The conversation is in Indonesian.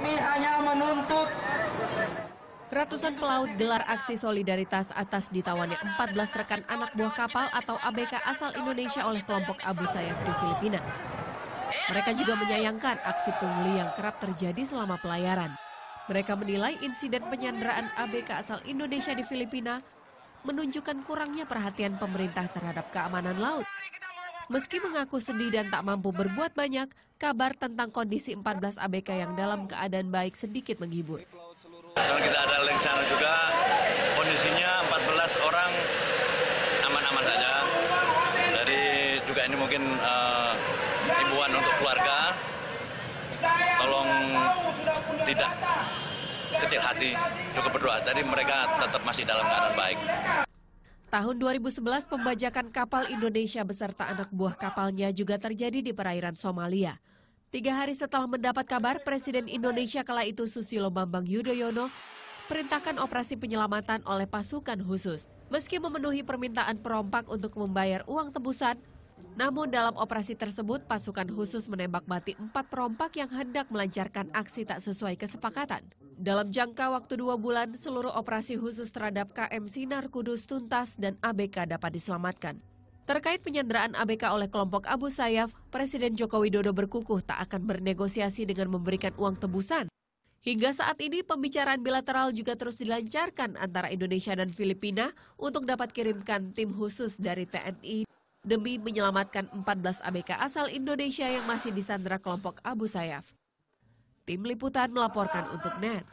Kami hanya menuntut Ratusan pelaut gelar aksi solidaritas atas ditawannya 14 rekan anak buah kapal atau ABK asal Indonesia oleh kelompok Abu Sayyaf di Filipina. Mereka juga menyayangkan aksi pungli yang kerap terjadi selama pelayaran. Mereka menilai insiden penyanderaan ABK asal Indonesia di Filipina menunjukkan kurangnya perhatian pemerintah terhadap keamanan laut. Meski mengaku sedih dan tak mampu berbuat banyak, kabar tentang kondisi 14 ABK yang dalam keadaan baik sedikit menghibur. Dan kita ada link sana juga, kondisinya 14 orang aman-aman saja. Dari juga ini mungkin uh, himbauan untuk keluarga, tolong tidak kecil hati, cukup berdoa. Jadi mereka tetap masih dalam keadaan baik. Tahun 2011, pembajakan kapal Indonesia beserta anak buah kapalnya juga terjadi di perairan Somalia. Tiga hari setelah mendapat kabar, Presiden Indonesia kala itu Susilo Bambang Yudhoyono perintahkan operasi penyelamatan oleh pasukan khusus. Meski memenuhi permintaan perompak untuk membayar uang tebusan, namun dalam operasi tersebut pasukan khusus menembak mati empat perompak yang hendak melancarkan aksi tak sesuai kesepakatan. Dalam jangka waktu dua bulan, seluruh operasi khusus terhadap KM Sinar Kudus tuntas dan ABK dapat diselamatkan. Terkait penyanderaan ABK oleh kelompok Abu Sayyaf, Presiden Joko Widodo berkukuh tak akan bernegosiasi dengan memberikan uang tebusan. Hingga saat ini pembicaraan bilateral juga terus dilancarkan antara Indonesia dan Filipina untuk dapat kirimkan tim khusus dari TNI demi menyelamatkan 14 ABK asal Indonesia yang masih disandra kelompok Abu Sayyaf. Tim Liputan melaporkan untuk NET.